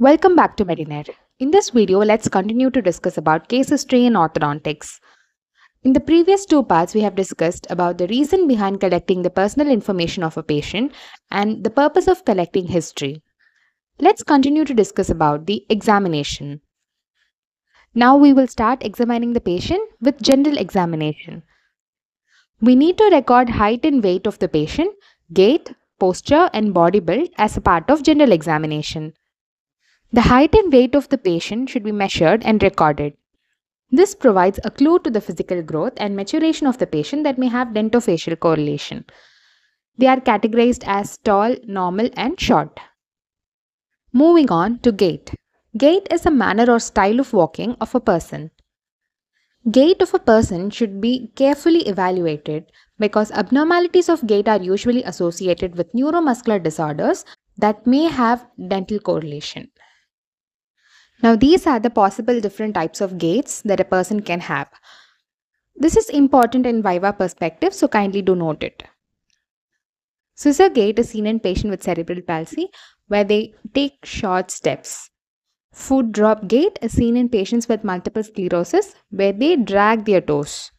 Welcome back to Medinare. In this video, let's continue to discuss about case history in orthodontics. In the previous two parts, we have discussed about the reason behind collecting the personal information of a patient and the purpose of collecting history. Let's continue to discuss about the examination. Now we will start examining the patient with general examination. We need to record height and weight of the patient, gait, posture and body build as a part of general examination. The height and weight of the patient should be measured and recorded. This provides a clue to the physical growth and maturation of the patient that may have dentofacial correlation. They are categorized as tall, normal and short. Moving on to gait. Gait is a manner or style of walking of a person. Gait of a person should be carefully evaluated because abnormalities of gait are usually associated with neuromuscular disorders that may have dental correlation. Now, these are the possible different types of gaits that a person can have. This is important in viva perspective, so kindly do note it. Scissor gait is seen in patients with cerebral palsy where they take short steps. Foot drop gait is seen in patients with multiple sclerosis where they drag their toes.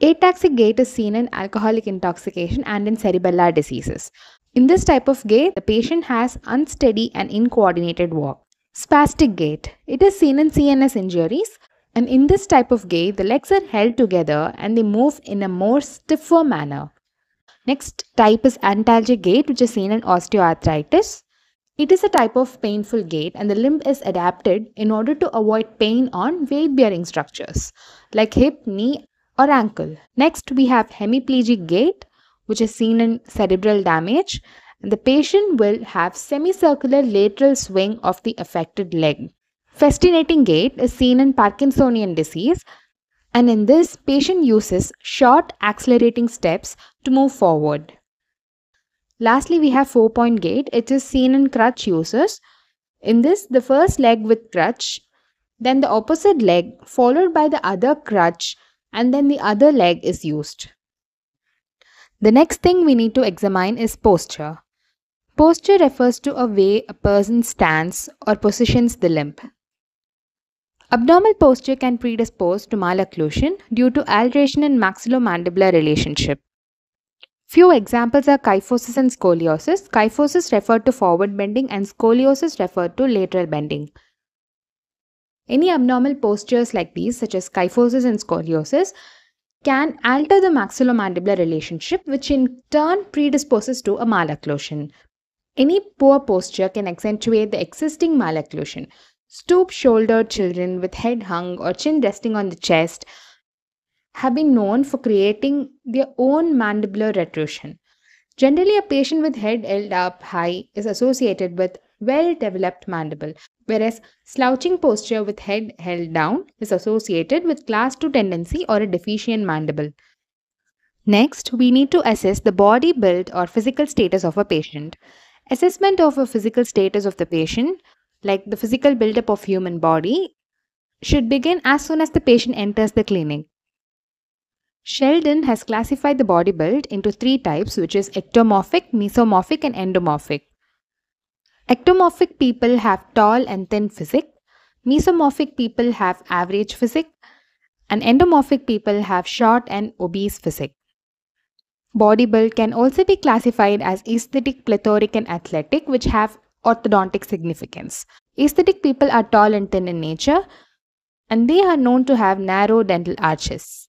Ataxic gait is seen in alcoholic intoxication and in cerebellar diseases. In this type of gait, the patient has unsteady and incoordinated walk. Spastic gait. It is seen in CNS injuries and in this type of gait, the legs are held together and they move in a more stiffer manner. Next type is antalgic gait which is seen in osteoarthritis. It is a type of painful gait and the limb is adapted in order to avoid pain on weight bearing structures like hip, knee or ankle. Next we have hemiplegic gait which is seen in cerebral damage and the patient will have semicircular lateral swing of the affected leg. Festinating gait is seen in Parkinsonian disease and in this patient uses short accelerating steps to move forward. Lastly, we have four point gait. It is seen in crutch users. In this, the first leg with crutch, then the opposite leg, followed by the other crutch, and then the other leg is used. The next thing we need to examine is posture. Posture refers to a way a person stands or positions the limb. Abnormal posture can predispose to malocclusion due to alteration in maxillomandibular relationship. Few examples are kyphosis and scoliosis. Kyphosis referred to forward bending and scoliosis referred to lateral bending. Any abnormal postures like these, such as kyphosis and scoliosis, can alter the maxillomandibular relationship, which in turn predisposes to a malocclusion. Any poor posture can accentuate the existing malocclusion. Stoop shouldered children with head hung or chin resting on the chest have been known for creating their own mandibular retrusion. Generally, a patient with head held up high is associated with well developed mandible, whereas slouching posture with head held down is associated with class 2 tendency or a deficient mandible. Next, we need to assess the body build or physical status of a patient. Assessment of a physical status of the patient, like the physical buildup of human body, should begin as soon as the patient enters the clinic. Sheldon has classified the body build into three types which is ectomorphic, mesomorphic and endomorphic. Ectomorphic people have tall and thin physique, mesomorphic people have average physique, and endomorphic people have short and obese physique. Body build can also be classified as asthenic, plethoric and athletic which have orthodontic significance. Asthenic people are tall and thin in nature and they are known to have narrow dental arches.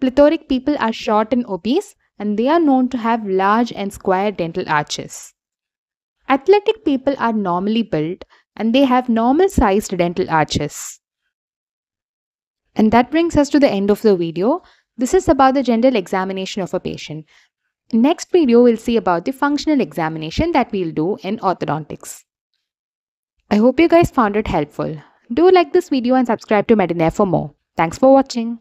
Plethoric people are short and obese and they are known to have large and square dental arches. Athletic people are normally built and they have normal sized dental arches. And that brings us to the end of the video. This is about the general examination of a patient. Next video we'll see about the functional examination that we'll do in orthodontics. I hope you guys found it helpful. Do like this video and subscribe to Medinare for more. Thanks for watching.